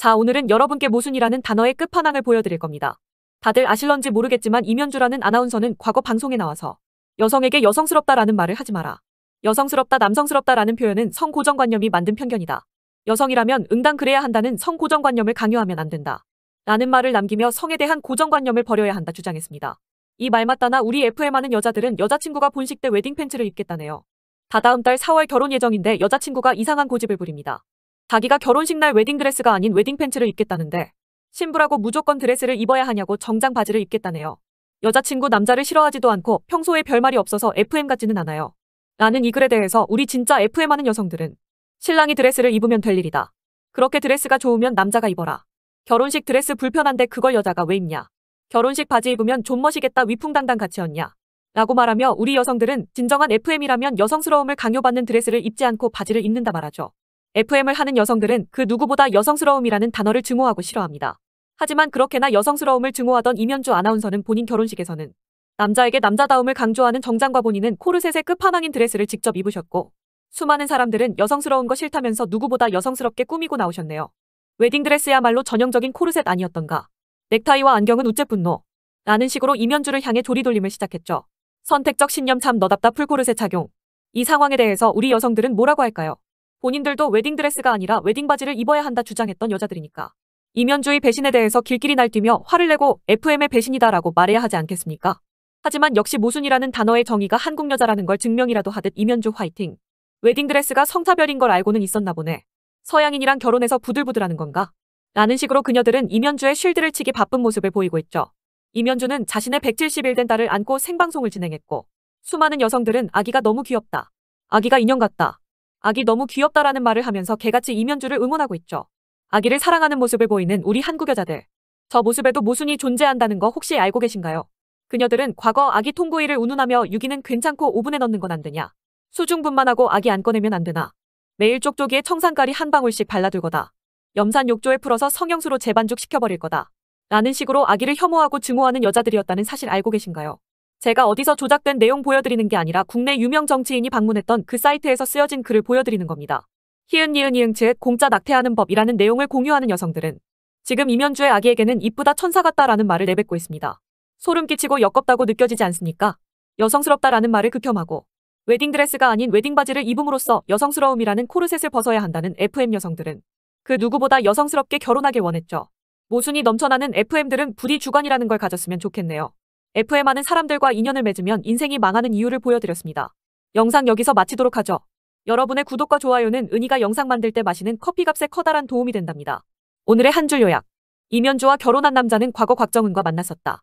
자, 오늘은 여러분께 모순이라는 단어의 끝판왕을 보여드릴 겁니다. 다들 아실런지 모르겠지만 이면주라는 아나운서는 과거 방송에 나와서 여성에게 여성스럽다라는 말을 하지 마라. 여성스럽다, 남성스럽다라는 표현은 성고정관념이 만든 편견이다. 여성이라면 응당 그래야 한다는 성고정관념을 강요하면 안 된다. 라는 말을 남기며 성에 대한 고정관념을 버려야 한다 주장했습니다. 이 말 맞다나 우리 FM 하는 여자들은 여자친구가 본식 때 웨딩 팬츠를 입겠다네요. 다다음 달 4월 결혼 예정인데 여자친구가 이상한 고집을 부립니다. 자기가 결혼식 날 웨딩드레스가 아닌 웨딩 팬츠를 입겠다는데 신부라고 무조건 드레스를 입어야 하냐고 정장 바지를 입겠다네요. 여자친구 남자를 싫어하지도 않고 평소에 별말이 없어서 페미 같지는 않아요. 라는 이 글에 대해서 우리 진짜 페미 하는 여성들은 신랑이 드레스를 입으면 될 일이다. 그렇게 드레스가 좋으면 남자가 입어라. 결혼식 드레스 불편한데 그걸 여자가 왜 입냐. 결혼식 바지 입으면 좀 멋있겠다 위풍당당 같이 었냐. 라고 말하며 우리 여성들은 진정한 페미라면 여성스러움을 강요받는 드레스를 입지 않고 바지를 입는다 말하죠. FM을 하는 여성들은 그 누구보다 여성스러움이라는 단어를 증오하고 싫어합니다. 하지만 그렇게나 여성스러움을 증오하던 이면주 아나운서는 본인 결혼식에서는 남자에게 남자다움을 강조하는 정장과 본인은 코르셋의 끝판왕인 드레스를 직접 입으셨고 수많은 사람들은 여성스러운 거 싫다면서 누구보다 여성스럽게 꾸미고 나오셨네요. 웨딩드레스야말로 전형적인 코르셋 아니었던가. 넥타이와 안경은 우째 분노. 라는 식으로 이면주를 향해 조리돌림을 시작했죠. 선택적 신념 참 너답다 풀코르셋 착용. 이 상황에 대해서 우리 여성들은 뭐라고 할까요? 본인들도 웨딩드레스가 아니라 웨딩바지를 입어야 한다 주장했던 여자들이니까. 이면주의 배신에 대해서 길길이 날뛰며 화를 내고 페미의 배신이다라고 말해야 하지 않겠습니까? 하지만 역시 모순이라는 단어의 정의가 한국 여자라는 걸 증명이라도 하듯 이면주 화이팅. 웨딩드레스가 성차별인 걸 알고는 있었나 보네. 서양인이랑 결혼해서 부들부들하는 건가? 라는 식으로 그녀들은 이면주의 쉴드를 치기 바쁜 모습을 보이고 있죠. 이면주는 자신의 171된 딸을 안고 생방송을 진행했고 수많은 여성들은 아기가 너무 귀엽다. 아기가 인형 같다. 아기 너무 귀엽다라는 말을 하면서 개같이 이면주를 응원하고 있죠. 아기를 사랑하는 모습을 보이는 우리 한국 여자들. 저 모습에도 모순이 존재한다는 거 혹시 알고 계신가요? 그녀들은 과거 아기 통구이를 운운하며 유기는 괜찮고 오븐에 넣는 건 안 되냐. 수중분만 하고 아기 안 꺼내면 안 되나. 매일 쪽쪽이에 청산가리 한 방울씩 발라둘 거다. 염산 욕조에 풀어서 성형수로 재반죽 시켜버릴 거다. 라는 식으로 아기를 혐오하고 증오하는 여자들이었다는 사실 알고 계신가요? 제가 어디서 조작된 내용 보여드리는 게 아니라 국내 유명 정치인이 방문했던 그 사이트에서 쓰여진 글을 보여드리는 겁니다. 히은 니은 이응 즉 공짜 낙태하는 법이라는 내용을 공유하는 여성들은 지금 이면주의 아기에게는 이쁘다 천사 같다라는 말을 내뱉고 있습니다. 소름 끼치고 역겹다고 느껴지지 않습니까? 여성스럽다라는 말을 극혐하고 웨딩드레스가 아닌 웨딩바지를 입음으로써 여성스러움이라는 코르셋을 벗어야 한다는 FM 여성들은 그 누구보다 여성스럽게 결혼하길 원했죠. 모순이 넘쳐나는 FM들은 부디 주관이라는 걸 가졌으면 좋겠네요. FM 하는 사람들과 인연을 맺으면 인생이 망하는 이유를 보여드렸습니다. 영상 여기서 마치도록 하죠. 여러분의 구독과 좋아요는 은희가 영상 만들 때 마시는 커피값에 커다란 도움이 된답니다. 오늘의 한 줄 요약. 이면주와 결혼한 남자는 과거 곽정은과 만났었다.